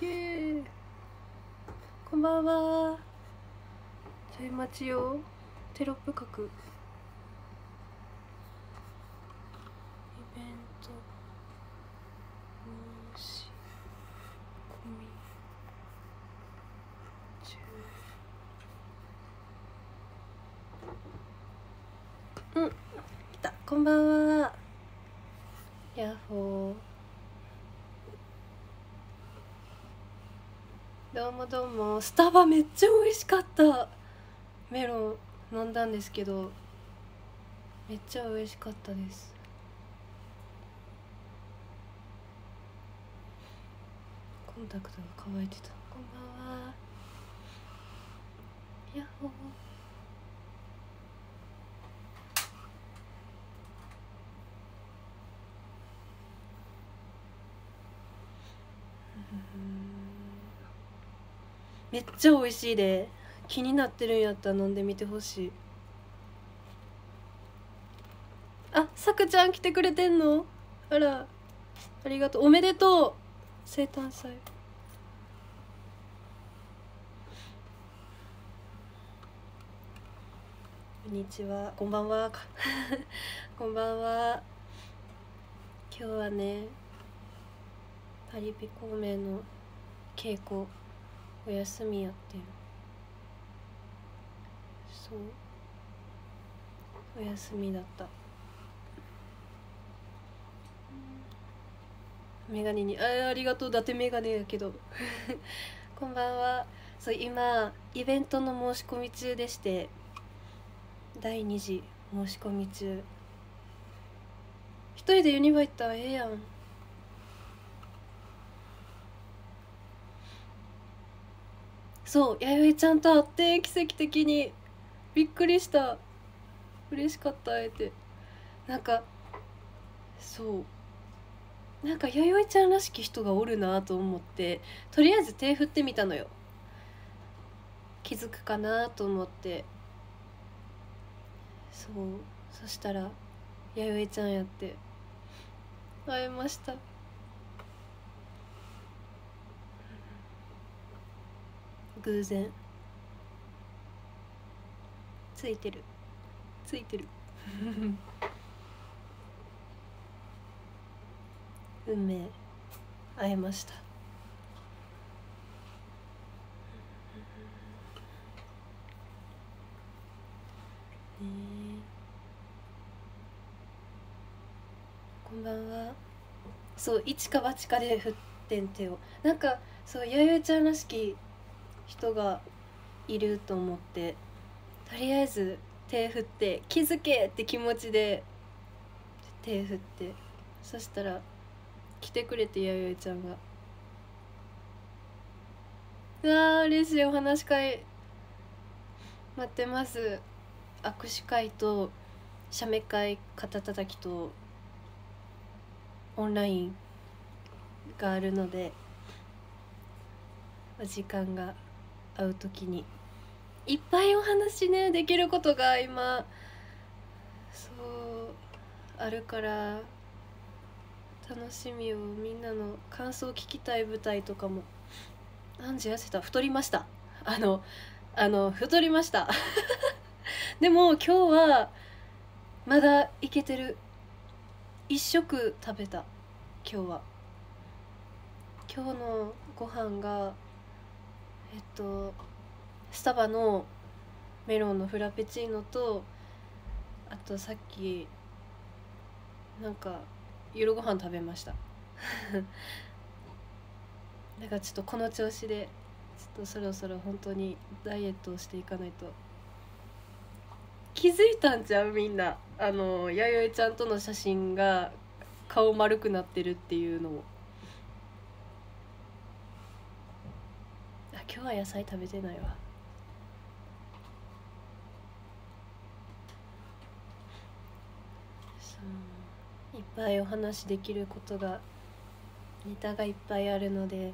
げえこんばんは。ちょい待ちよ。テロップ書く。イベント申し込み中。うん来た。こんばんはヤッホーどうもどうも。スタバめっちゃ美味しかった。メロン飲んだんですけどめっちゃ美味しかったです。コンタクトが乾いてた。こんばんは。ヤッホー。めっちゃ美味しいで。気になってるんやったら飲んでみてほしい。あさくちゃん来てくれてんの？あらありがとう。おめでとう。生誕祭。こんにちは。こんばんは。こんばんは。今日はねパリピ孔明の稽古。お休みやってそう。お休みだった。メガネに。あありがとう。伊達メガネやけど。こんばんは。そう今イベントの申し込み中でして第2次申し込み中。一人でユニバ行ったらええやん。そう弥生ちゃんと会って奇跡的に。びっくりした。嬉しかった会えて。なんかそう。なんか弥生ちゃんらしき人がおるなと思って。とりあえず手振ってみたのよ。気づくかなと思って。そう。そしたら弥生ちゃんやって。会えました。偶然。ついてる。ついてる。運命。会えました。ねこんばんは。そう一か八かで振ってをなんかそう弥生ちゃんらしき人がいると思ってとりあえず手振って気づけって気持ちで手振ってそしたら来てくれて弥生ちゃんがうわー嬉しいお話し会待ってます。握手会と写メ会肩たたきとオンラインがあるのでお時間が会う時に。いっぱいお話ねできることが今。そうあるから楽しみをみんなの感想を聞きたい舞台とかも。何時痩せた？太りました。あのあの太りました。でも今日はまだいけてる。一食食べた。今日は。今日のご飯がえっとスタバのメロンのフラペチーノとあとさっきなんか夜ご飯食べました。だかちょっとこの調子でちょっとそろそろ本当にダイエットをしていかないと。気づいたんちゃうみんな。あの弥生ちゃんとの写真が顔丸くなってるっていうのをあ今日は野菜食べてないわ。そう。いっぱいお話できることがネタがいっぱいあるので。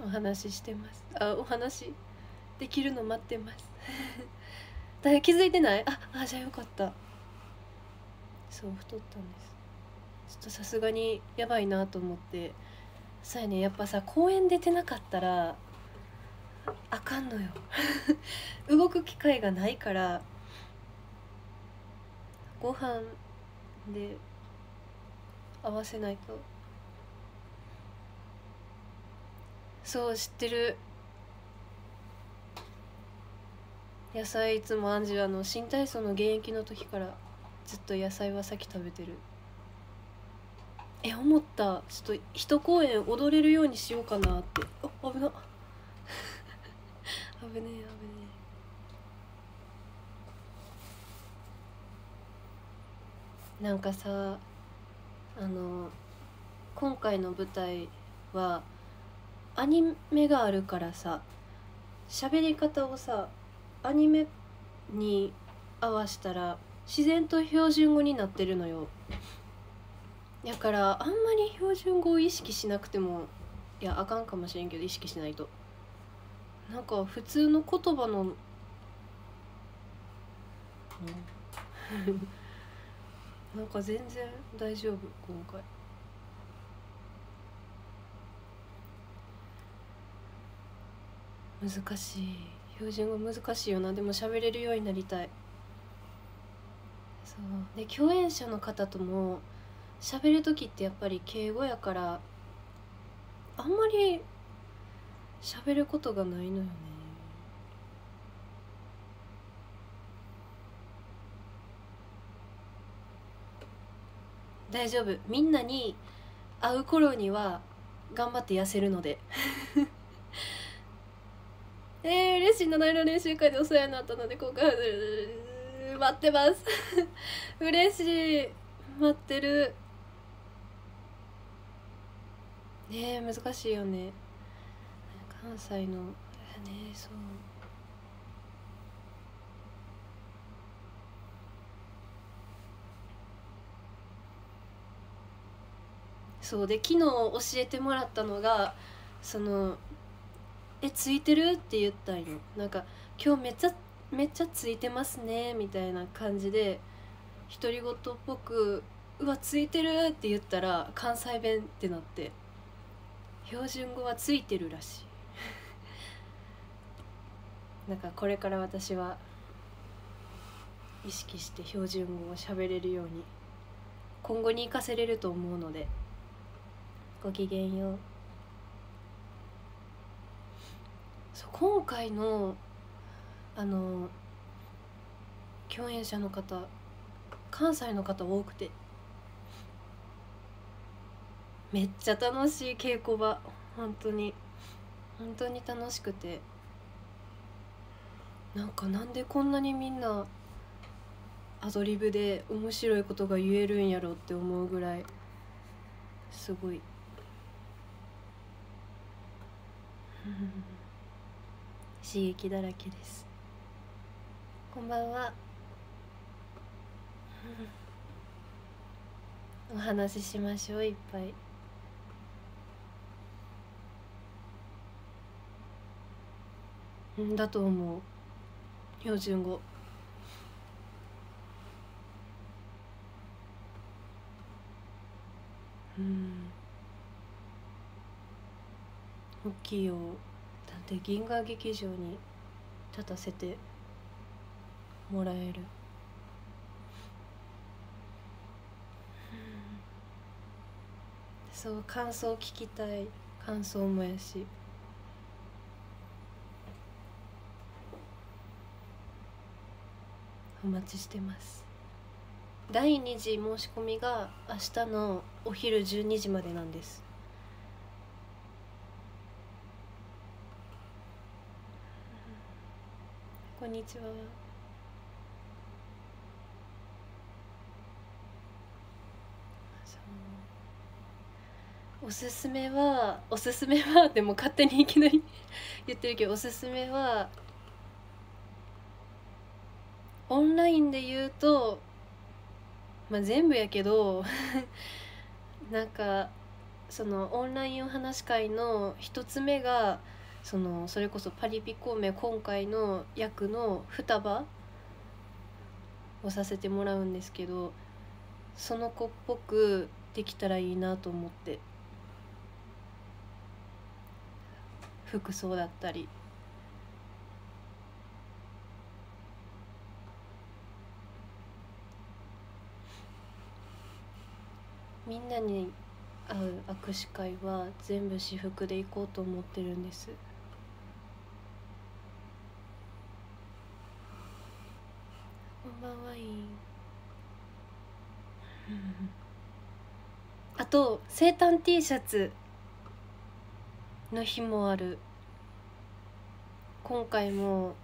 お話ししてます。あお話できるの待ってます。誰気づいてない？ああじゃあよかった。そう太ったんです。ちょっとさすがにやばいなと思って。そうやねやっぱさ公園出てなかったらあかんのよ。動く機会がないからご飯で合わせないと。そう知ってる。野菜いつもアンジュあの新体操の現役の時からずっと野菜は先食べてる。え思った。ちょっと一公演踊れるようにしようかなって。あ危な。危ねえ危ねえ。なんかさあの今回の舞台はアニメがあるからさ喋り方をさアニメに合わしたら自然と標準語になってるのよだからあんまり標準語を意識しなくてもいやあかんかもしれんけど意識しないと。なんか普通の言葉の、うん、なんか全然大丈夫今回。難しい。標準語難しいよな。でも喋れるようになりたい。そう。で共演者の方とも喋る時ってやっぱり敬語やからあんまり喋ることがないのよね。大丈夫。みんなに会う頃には頑張って痩せるので。えー、嬉しい七色練習会でお世話になったので今回は待ってます。嬉しい。待ってる。ね難しいよね関西のねそうそうで昨日教えてもらったのがその「えついてる?」って言ったんよなんか「今日めっちゃめっちゃついてますね」みたいな感じで独り言っぽく「うわついてる!」って言ったら関西弁ってなって標準語はついてるらしい。なんかこれから私は意識して標準語を喋れるように今後に生かせれると思うのでごきげんよう。そう今回のあの共演者の方関西の方多くてめっちゃ楽しい稽古場。本当に。本当に楽しくて。なんかなんでこんなにみんなアドリブで面白いことが言えるんやろって思うぐらいすごい。刺激だらけです。こんばんは。お話ししましょういっぱい。だと思う。標準語。うん。大きいよだって銀河劇場に立たせてもらえる。そう感想聞きたい。感想もやし。待ちしてます。第2次申し込みが明日のお昼12時までなんです。こんにちは。おすすめはおすすめはでも勝手にいきなり 言ってるけどおすすめはオンラインで言うとまあ全部やけど なんかそのオンラインお話し会の一つ目がそのそれこそパリピ孔明今回の役の双葉をさせてもらうんですけどその子っぽくできたらいいなと思って。服装だったり。みんなに会う握手会は全部私服で行こうと思ってるんです。こんばんはい あと生誕 T シャツの日もある。今回も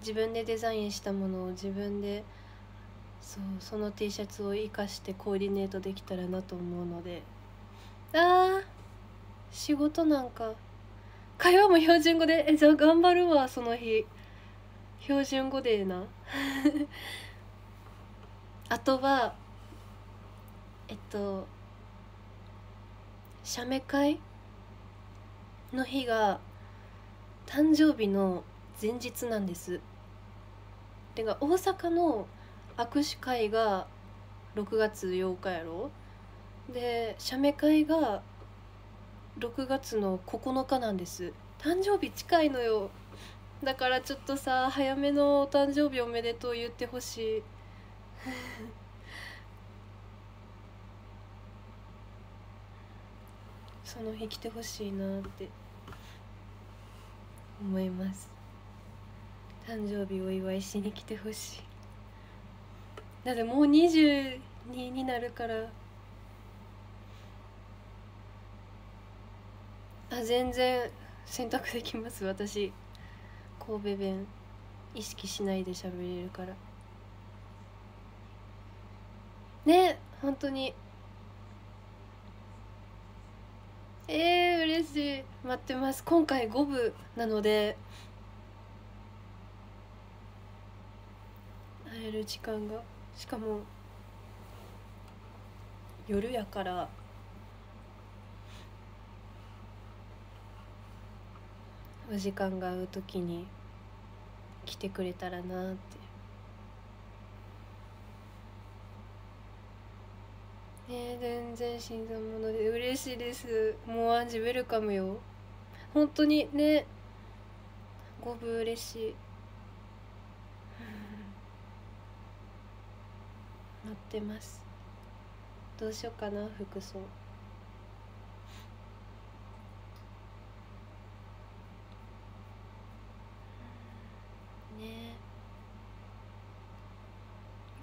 自分でデザインしたものを自分でそうその T シャツを生かしてコーディネートできたらなと思うので。あー仕事なんか。会話も標準語で。えじゃあ頑張るわその日。標準語でな。あとはえっと写メ会の日が誕生日の前日なんです。てか大阪の握手会が6月8日やろ。で写メ会が6月の9日なんです。誕生日近いのよ。だからちょっとさ早めのお誕生日おめでとう言ってほしい。その日来てほしいなって。思います。誕生日お祝いしに来てほしい。だってもう22になるから。あ全然選択できます私。神戸弁意識しないで喋れるから。ね本当に。えー、嬉しい。待ってます。今回5部なので。会える時間が。しかも夜やから。お時間が合う時に来てくれたらなって。ね全然新参者で嬉しいです。もうアンジウェルカムよ。本当にね五分嬉し。いってます。どうしようかな服装。ね。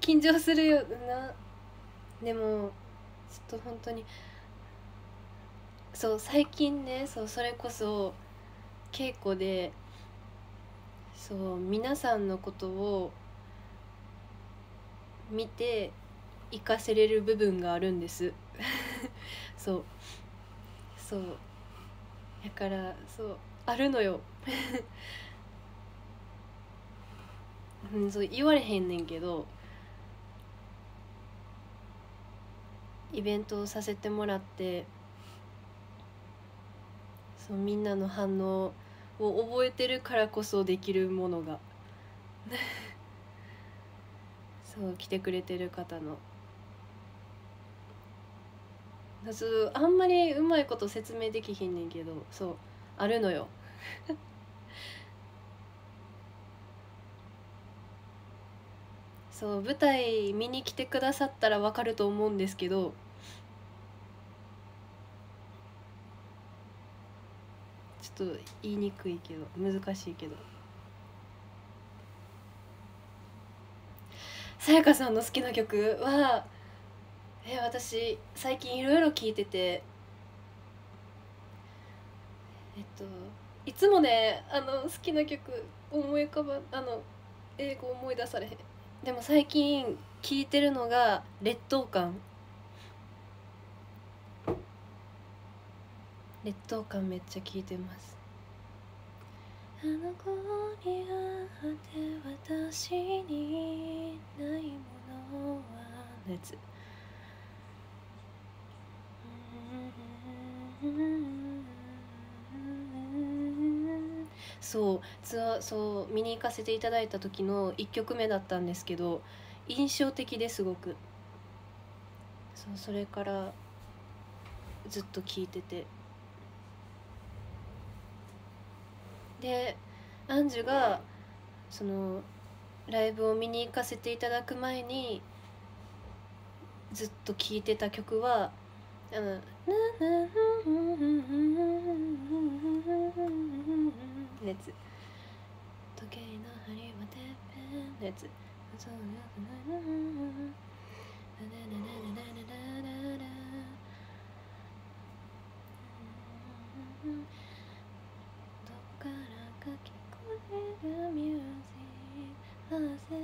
緊張するよな。でもちょっと本当に。そう最近ねそうそれこそ稽古でそう皆さんのことを見て活かせれる部分があるんです。そう。そう。だからそう。あるのよ。うんそう言われへんねんけどイベントをさせてもらってそうみんなの反応を覚えてるからこそできるものが。そう来てくれてる方の。あんまりうまいこと説明できひんねんけどそうあるのよ。そう舞台見に来てくださったらわかると思うんですけど。ちょっと言いにくいけど難しいけど。さやかさんの好きな曲はえ私最近いろいろ聴いててえっといつもねあの好きな曲思い浮かばあの英語思い出されへん。でも最近聴いてるのが「劣等感」劣等感めっちゃ聴いてます。あの子にあって私にないものはのやつ。そうツアーそう見に行かせていただいた時の1曲目だったんですけど印象的ですごく。そうそれからずっと聴いてて。でアンジュがそのライブを見に行かせていただく前にずっと聴いてた曲はあの「やつ時計の針はてっぺんのやつからか聞こえるミュージック合わせ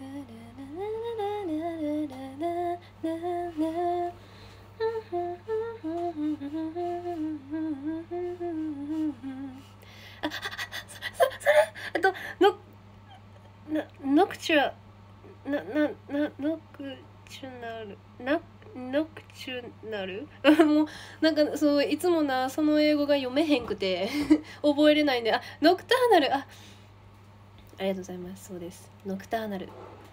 ラララララララララあ、そそそれえっとノノクチュアなななノクチュナルなノクチュナルもうなんかそういつもなその英語が読めへんくて 覚えれないんであノクターナルあありがとうございます。そうです。ノクターナル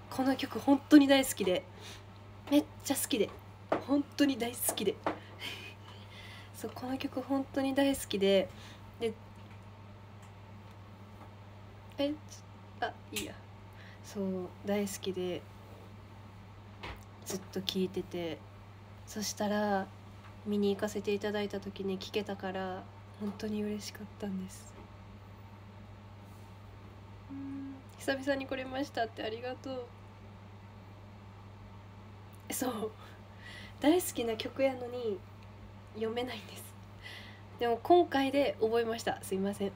この曲本当に大好きで。めっちゃ好きで。本当に大好きで。そうこの曲本当に大好きで。でえあいいや。そう大好きで。ずっと聴いてて。そしたら見に行かせていただいた時に聴けたから本当に嬉しかったんです。久々に来れましたってありがとう。そう。大好きな曲やのに読めないんです。でも今回で覚えました。すいません。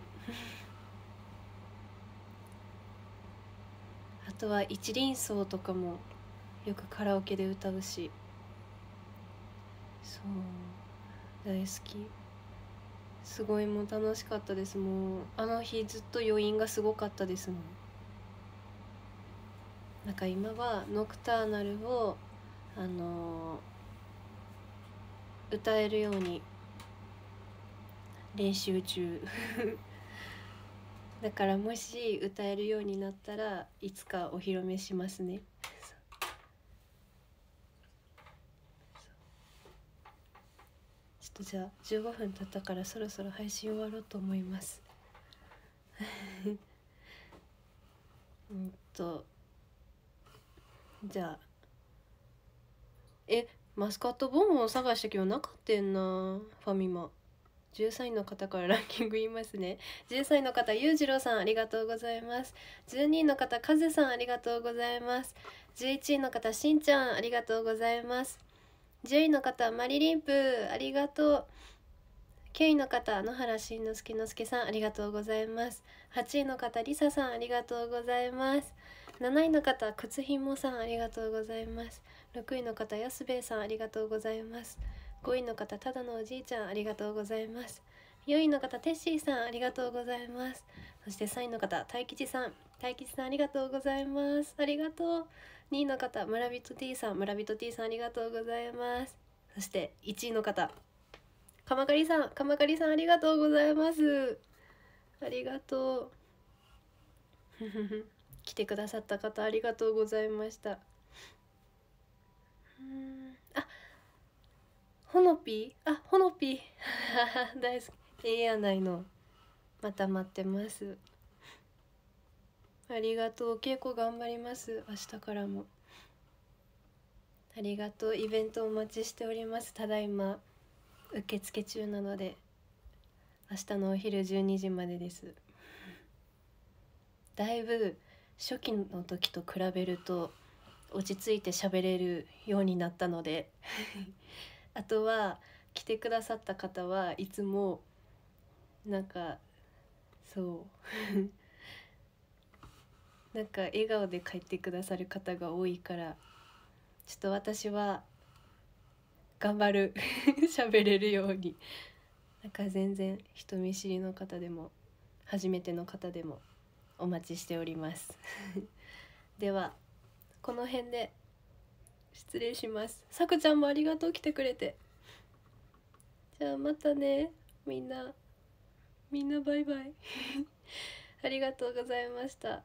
あとは一輪草とかもよくカラオケで歌うし。大好き。すごいもう楽しかったです。もうあの日ずっと余韻がすごかったですもん。なんか今は「ノクターナルを」あのー歌えるように練習中。だからもし歌えるようになったらいつかお披露目しますねちょっとじゃあ15分経ったからそろそろ配信終わろうと思います。うんとじゃあえマスカットボンボン探したけどなかったんなファミマ。13位の方からランキング言いますね。13位の方裕次郎さんありがとうございます。12位の方カズさんありがとうございます。11位の方しんちゃんありがとうございます。10位の方マリリンプありがとう。9位の方野原しんのすけのすけさんありがとうございます。8位の方りささんありがとうございます。7位の方靴ひもさんありがとうございます。6位の方安兵衛さんありがとうございます。5位の方ただのおじいちゃんありがとうございます。4位の方テッシーさんありがとうございます。そして3位の方大吉さん。大吉さんありがとうございます。ありがとう。2位の方村人 T さん村人 T さんありがとうございます。そして1位の方。鎌刈さん鎌刈さんありがとうございます。ありがとう。来てくださった方ありがとうございました。うん。あほのぴー？あほのぴー。大好き。ええやないのまた待ってます。ありがとう。稽古頑張ります。明日からも。ありがとう。イベントお待ちしております。ただいま受付中なので明日のお昼12時までです。だいぶ初期の時と比べると落ち着いて喋れるようになったので あとは来てくださった方はいつもなんかそう。なんか笑顔で帰ってくださる方が多いからちょっと私は頑張る 喋れるように。なんか全然人見知りの方でも初めての方でもお待ちしております。ではこの辺で失礼します。さくちゃんもありがとう来てくれて。じゃあまたねみんな。みんなバイバイ。ありがとうございました。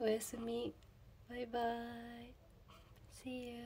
おやすみバイバイ See you